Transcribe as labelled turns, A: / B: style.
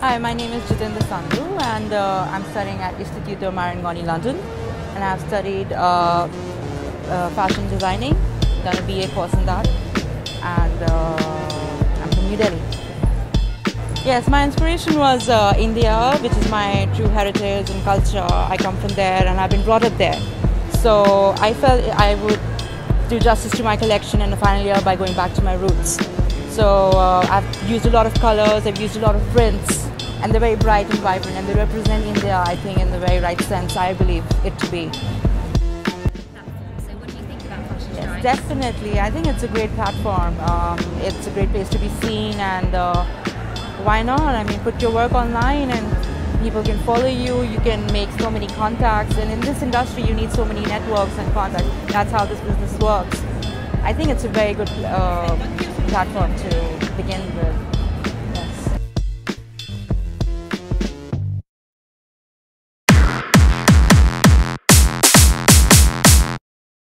A: Hi, my name is Jeetinder Sandhu and uh, I'm studying at Instituto Marangoni, London. And I've studied uh, uh, fashion designing, done a BA course in that. And uh, I'm from New Delhi. Yes, my inspiration was uh, India, which is my true heritage and culture. I come from there and I've been brought up there. So I felt I would do justice to my collection in the final year by going back to my roots. So uh, I've used a lot of colors, I've used a lot of prints, and they're very bright and vibrant, and they represent India, I think, in the very right sense, I believe it to be.
B: So what do you think about Fashion
A: Yes, definitely. I think it's a great platform. Um, it's a great place to be seen, and uh, why not? I mean, put your work online, and people can follow you. You can make so many contacts, and in this industry, you need so many networks and contacts. That's how this business works. I think it's a very good uh, platform to begin with.